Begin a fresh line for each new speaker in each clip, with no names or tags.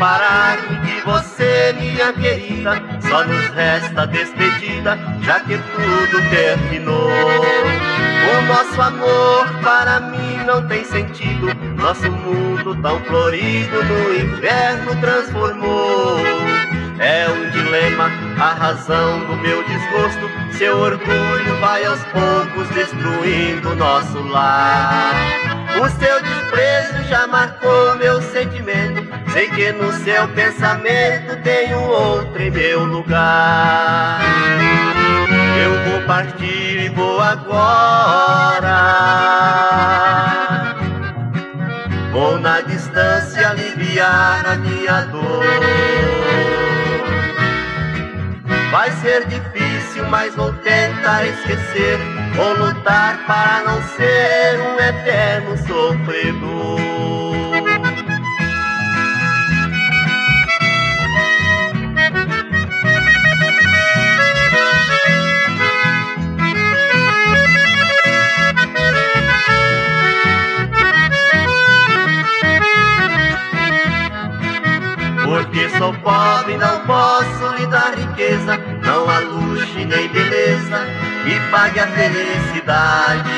separar de você, minha querida. Só nos resta despedida, já que tudo terminou. O nosso amor para mim não tem sentido. Nosso mundo tão florido no inferno transformou. É um dilema, a razão do meu desgosto. Seu orgulho vai aos poucos destruindo nosso lar. O seu desprezo já marcou meu sentimento. Sei que no seu pensamento um outro em meu lugar. Eu vou partir e vou agora. Vou na distância aliviar a minha dor. Vai ser difícil, mas vou tentar esquecer. Vou lutar para não ser um eterno sofredor. Sou pobre, não posso lhe dar riqueza, não há luxo nem beleza que pague a felicidade.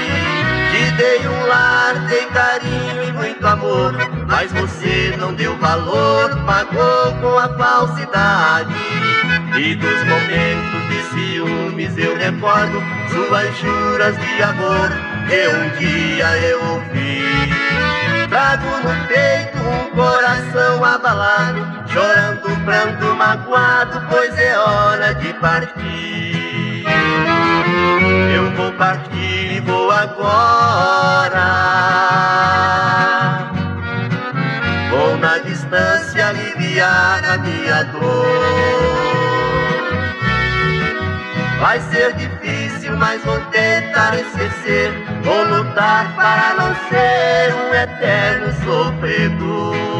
Te dei um lar, dei carinho e muito amor, mas você não deu valor, pagou com a falsidade. E dos momentos de ciúmes eu recordo suas juras de amor que um dia eu ouvi. Trago no abalado, chorando, pranto, magoado, pois é hora de partir. Eu vou partir e vou agora. Vou na distância aliviar a minha dor. Vai ser difícil, mas vou tentar esquecer. Vou lutar para não ser um eterno sofredor.